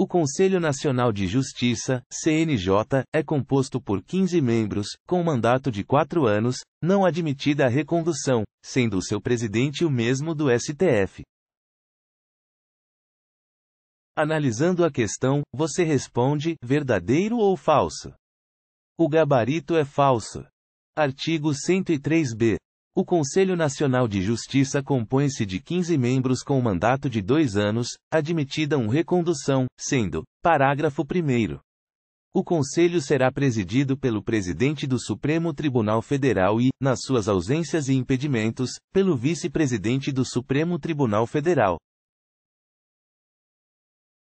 O Conselho Nacional de Justiça, CNJ, é composto por 15 membros, com mandato de quatro anos, não admitida a recondução, sendo o seu presidente o mesmo do STF. Analisando a questão, você responde, verdadeiro ou falso? O gabarito é falso. Artigo 103b. O Conselho Nacional de Justiça compõe-se de 15 membros com mandato de dois anos, admitida uma recondução, sendo, parágrafo 1 o Conselho será presidido pelo presidente do Supremo Tribunal Federal e, nas suas ausências e impedimentos, pelo vice-presidente do Supremo Tribunal Federal.